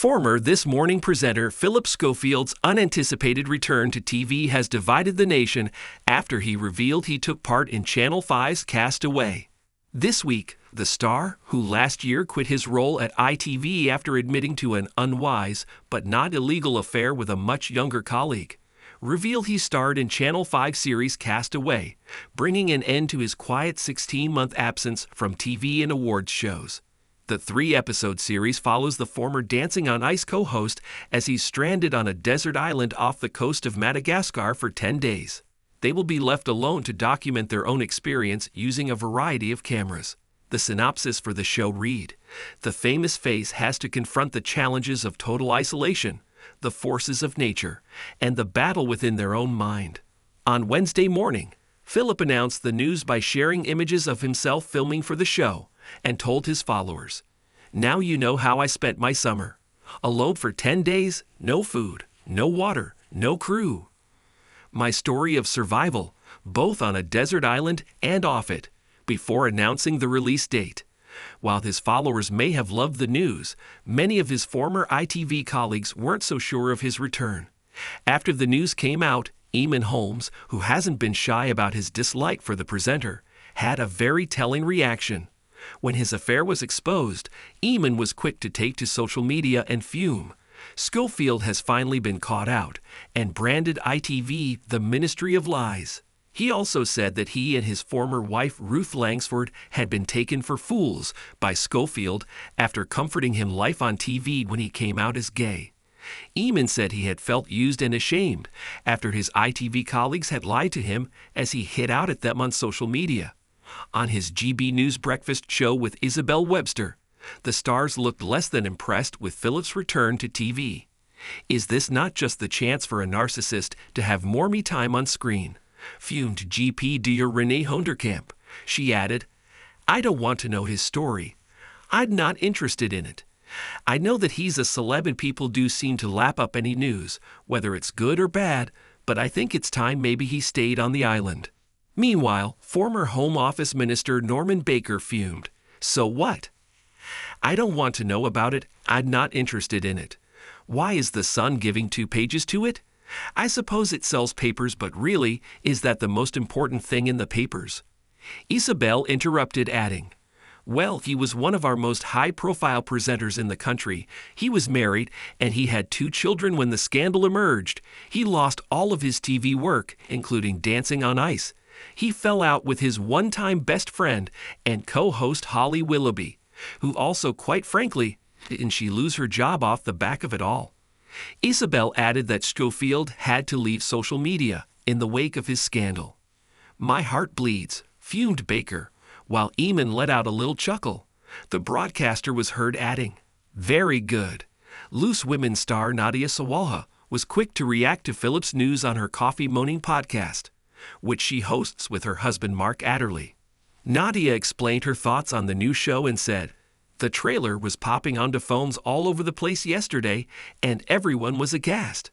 Former This Morning presenter Phillip Schofield's unanticipated return to TV has divided the nation after he revealed he took part in Channel 5's Cast Away. This week, the star, who last year quit his role at ITV after admitting to an unwise but not illegal affair with a much younger colleague, revealed he starred in Channel 5 series Cast Away, bringing an end to his quiet 16 month absence from TV and awards shows. The three episode series follows the former Dancing on Ice co host as he's stranded on a desert island off the coast of Madagascar for 10 days. They will be left alone to document their own experience using a variety of cameras. The synopsis for the show read The famous face has to confront the challenges of total isolation, the forces of nature, and the battle within their own mind. On Wednesday morning, Phillip announced the news by sharing images of himself filming for the show and told his followers, Now you know how I spent my summer. Alone for 10 days, no food, no water, no crew. My story of survival, both on a desert island and off it, before announcing the release date. While his followers may have loved the news, many of his former ITV colleagues weren't so sure of his return. After the news came out, Eamonn Holmes, who hasn't been shy about his dislike for the presenter, had a very telling reaction. When his affair was exposed, Eamonn was quick to take to social media and fume. Schofield has finally been caught out and branded ITV the Ministry of Lies. He also said that he and his former wife Ruth Langsford had been taken for fools by Schofield after comforting him life on TV when he came out as gay. Eamonn said he had felt used and ashamed after his ITV colleagues had lied to him as he hid out at them on social media. On his GB News breakfast show with Isabel Webster, the stars looked less than impressed with Phillip's return to TV. Is this not just the chance for a narcissist to have more me time on screen? Fumed GP dear Renee Hoenderkamp. She added, I don't want to know his story. I'm not interested in it. I know that he's a celeb and people do seem to lap up any news, whether it's good or bad, but I think it's time maybe he stayed on the island. Meanwhile, former Home Office Minister Norman Baker fumed. So what? I don't want to know about it. I'm not interested in it. Why is the Sun giving two pages to it? I suppose it sells papers, but really, is that the most important thing in the papers? Isabel interrupted, adding, Well, he was one of our most high profile presenters in the country. He was married, and he had two children when the scandal emerged. He lost all of his TV work, including Dancing on Ice. He fell out with his one time best friend and co host Holly Willoughby, who also, quite frankly, didn't she lose her job off the back of it all? Isabel added that Schofield had to leave social media in the wake of his scandal. My heart bleeds, fumed Baker, while Eamonn let out a little chuckle. The broadcaster was heard adding, Very good. Loose Women star Nadia Sawalha was quick to react to Phillip's news on her Coffee Moaning podcast, which she hosts with her husband Mark Adderley. Nadia explained her thoughts on the new show and said, the trailer was popping onto phones all over the place yesterday, and everyone was aghast.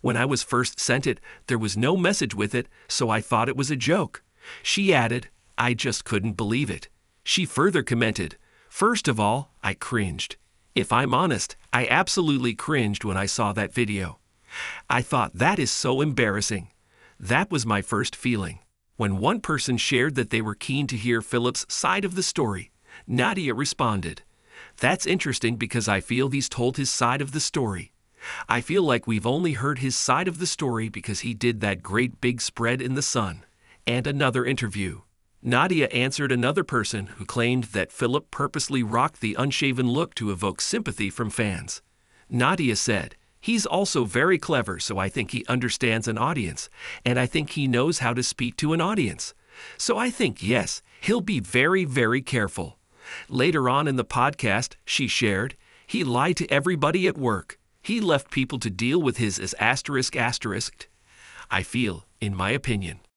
When I was first sent it, there was no message with it, so I thought it was a joke. She added, I just couldn't believe it. She further commented, First of all, I cringed. If I'm honest, I absolutely cringed when I saw that video. I thought that is so embarrassing. That was my first feeling. When one person shared that they were keen to hear Phillip's side of the story, Nadia responded, that's interesting because I feel he's told his side of the story. I feel like we've only heard his side of the story because he did that great big spread in the sun. And another interview. Nadia answered another person who claimed that Phillip purposely rocked the unshaven look to evoke sympathy from fans. Nadia said, He's also very clever, so I think he understands an audience, and I think he knows how to speak to an audience. So I think, yes, he'll be very, very careful. Later on in the podcast, she shared, he lied to everybody at work. He left people to deal with his as asterisk asterisked. I feel, in my opinion,